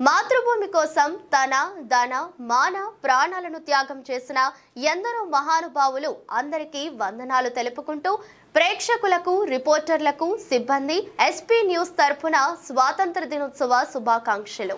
మాతృభూమి కోసం తన ధన మాన ప్రాణాలను త్యాగం చేసిన ఎందరో మహానుభావులు అందరికీ వందనాలు తెలుపుకుంటూ ప్రేక్షకులకు రిపోర్టర్లకు సిబ్బంది ఎస్పీ న్యూస్ తరఫున స్వాతంత్ర దినోత్సవ శుభాకాంక్షలు.